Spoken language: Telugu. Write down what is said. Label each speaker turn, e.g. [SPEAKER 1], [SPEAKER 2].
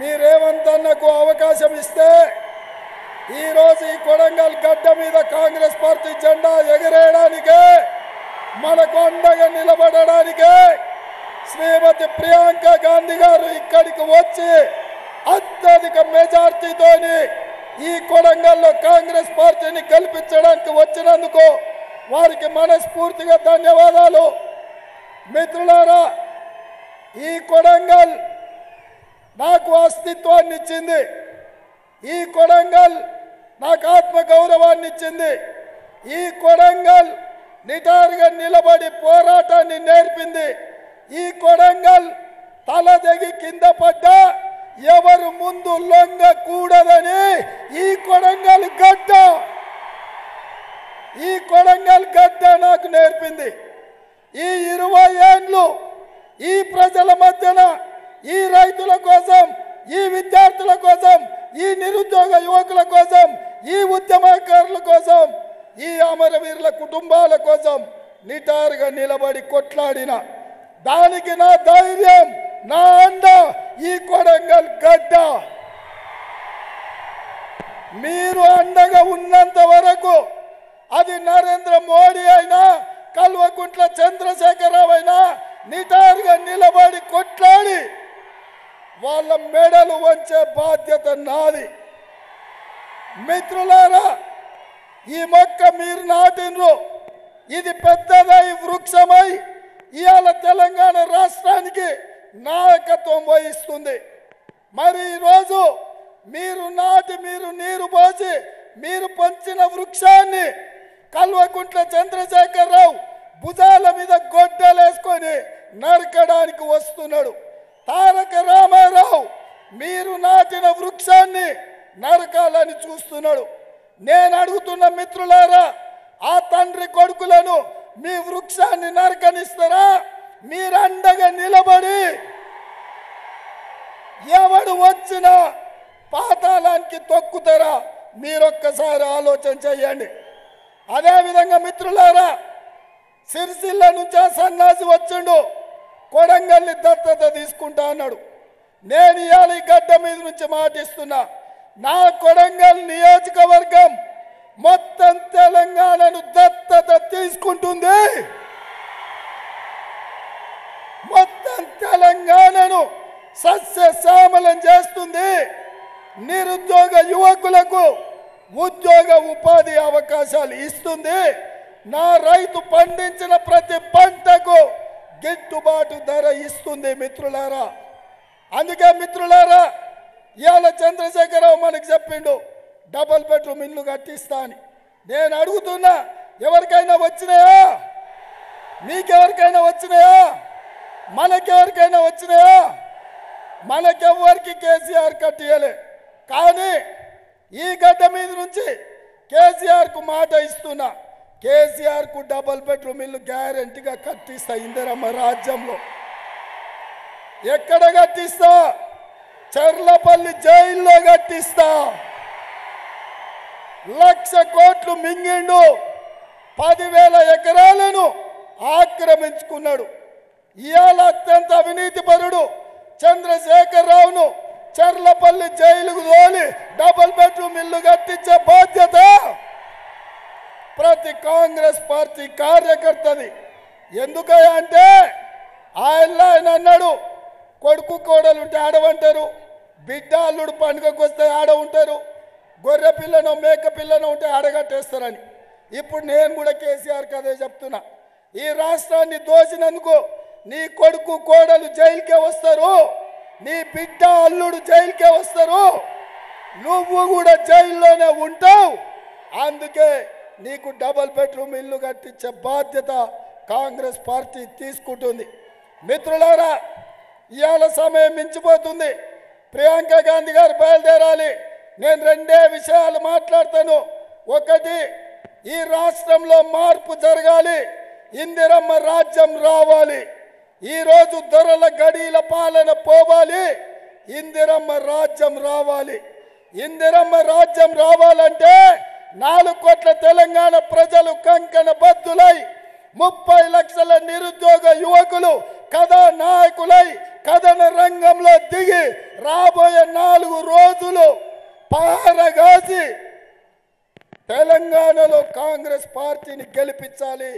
[SPEAKER 1] మీరేమంత నాకు అవకాశం ఇస్తే ఈరోజు ఈ కొడంగల్ గడ్డ మీద కాంగ్రెస్ పార్టీ జెండా ఎగరేయడానికే మనకు అండగా నిలబడడానికే శ్రీమతి ప్రియాంక గాంధీ గారు ఇక్కడికి వచ్చి అత్యధిక మెజార్టీతోని ఈ కొడంగల్లో కాంగ్రెస్ పార్టీని గెలిపించడానికి వచ్చినందుకు వారికి మనస్ఫూర్తిగా ధన్యవాదాలు. మిత్రులారా ఈ కొడంగల్ నాకు అస్తిత్వాన్ని ఇచ్చింది. ఈ కొడంగల్ నాకు ఆత్మ గౌరవాన్ని ఇచ్చింది. ఈ కొడంగల్ నిటారుగా నిలబడి పోరాటాన్ని నేర్పింది. ఈ కొడంగల్ తలదగి కింద పడ్డా ఎవరు ముందు లొంగకూడదని ఈ కొడంగల్ గడ్డ. ఈ కొడంగల్ గడ్డ నాకు నేర్పింది. ఈ ఇరవై ఏండ్లు ఈ ప్రజల మధ్యన ఈ రైతుల కోసం ఈ విద్యార్థుల కోసం ఈ నిరుద్యోగ యువకుల కోసం ఈ ఉద్యమకారుల కోసం ఈ అమరవీరుల కుటుంబాల కోసం నిటారుగా నిలబడి కొట్లాడిన దానికి నా ధైర్యం నా అండ ఈ కొడంగల్ గడ్డ. మీరు అండగా ఉన్నంత వరకు అది నరేంద్ర మోడీ అయినా కల్వకుంట్ల చంద్రశేఖరరావు అయినా నిటారుగా నిలబడి కొట్లాడి వాళ్ళ మెడలు వంచే బాధ్యత నాది. మిత్రులారా ఈ మొక్క మీరు నాటినరు ఇది పెద్దదై వృక్షమై ఇవాళ తెలంగాణ రాష్ట్రానికి నాయకత్వం వహిస్తుంది. మరి ఈరోజు మీరు నాటి మీరు నీరు పోసి మీరు పంచిన వృక్షాన్ని కల్వకుంట్ల చంద్రశేఖరరావు భుజాల మీద గొడ్డలేసుకొని నరకడానికి వస్తున్నాడు. తారక రామారావు మీరు నాటిన వృక్షాన్ని నరకాలని చూస్తున్నాడు. నేను అడుగుతున్న మిత్రులారా ఆ తండ్రి కొడుకులను మీ వృక్షాన్ని నరకనిస్తారా? మీరు అండగా నిలబడి ఎవడు వచ్చినా పాతాళానికి తొక్కుతారా? మీరొక్కసారి ఆలోచన చేయండి. అదేవిధంగా మిత్రులారా సిరిసిల్ల నుంచి ఆ సన్నాసి వచ్చిండు. కొడంగల్ని దత్తత తీసుకుంటా అన్నాడు. నేను ఇవాళ ఈ గడ్డ మీద నుంచి మాటిస్తున్నా. నా కొడంగల్ నియోజకవర్గం మొత్తం తెలంగాణను దత్తత తీసుకుంటుంది. మొత్తం తెలంగాణను సస్యశ్యామలం చేస్తుంది. నిరుద్యోగ యువకులకు ఉద్యోగ ఉపాధి అవకాశాలు ఇస్తుంది. నా రైతు పండించిన ప్రతి పంటకు గిట్టుబాటు ధర ఇస్తుంది మిత్రులారా. అందుకే మిత్రులారా ఇవాళ చంద్రశేఖరరావు మనకు చెప్పిండు డబల్ బెడ్రూమ్ ఇల్లు కట్టిస్తా అని. నేను అడుగుతున్నా ఎవరికైనా వచ్చినాయా? మీకెవరికైనా వచ్చినాయా? మనకెవరికైనా వచ్చినాయా? మనకెవ్వరికి కేసీఆర్ కట్టియలే. కానీ ఈ గడ్డ మీద నుంచి కేసీఆర్కు మాట ఇస్తున్నా. కేసీఆర్కు డబల్ బెడ్రూమ్ ఇల్లు గ్యారంటీగా కట్టిస్తా ఇందిరమ్మ రాజ్యంలో. ఎక్కడ కట్టిస్తా? చర్లపల్లి జైల్లో కట్టిస్తా. లక్ష కోట్లు మింగిండు. పదివేల ఎకరాలను ఆక్రమించుకున్నాడు. ఇవాళ అత్యంత అవినీతి పరుడు చంద్రశేఖర్ రావును చర్లపల్లి జైలుకు తోలి డబుల్ బెడ్రూమ్ ఇల్లు కట్టించే బాధ్యత ప్రతి కాంగ్రెస్ పార్టీ కార్యకర్తది. ఎందుకయ్యా అంటే ఆయన ఆయన అన్నాడు కొడుకు కోడలు ఉంటే ఆడవంటారు బిడ్డ అల్లుడు పండుగకు వస్తే ఆడ ఉంటారు గొర్రె పిల్లనో మేక పిల్లనో ఉంటే ఆడగట్టేస్తారని ఇప్పుడు నేను కూడా కేసీఆర్కి అదే చెప్తున్నా. ఈ రాష్ట్రాన్ని దోచినందుకు నీ కొడుకు కోడలు జైలుకే వస్తారు నీ బిడ్డ అల్లుడు జైలుకే వస్తారు. నువ్వు కూడా జైల్లోనే ఉంటావు. అందుకే నీకు డబల్ బెడ్రూమ్ ఇల్లు కట్టించే బాధ్యత కాంగ్రెస్ పార్టీ తీసుకుంటుంది. మిత్రులారా ఇవాళ సమయం మించిపోతుంది. ప్రియాంక గాంధీ గారు బయలుదేరాలి. నేను రెండే విషయాలు మాట్లాడతాను. ఒకటి ఈ రాష్ట్రంలో మార్పు జరగాలి. ఇందిరమ్మ రాజ్యం రావాలి. ఈరోజు దొరల గడీల పాలన పోవాలి. ఇందిరమ్మ రాజ్యం రావాలి. ఇందిరమ్మ రాజ్యం రావాలంటే నాలుగు కోట్ల తెలంగాణ ప్రజలు కంకణ బద్దులై ముప్పై లక్షల నిరుద్యోగ యువకులు కథా నాయకులై కథన రంగంలో దిగి రాబోయే నాలుగు రోజులు పారగాసి తెలంగాణలో కాంగ్రెస్ పార్టీని గెలిపించాలి.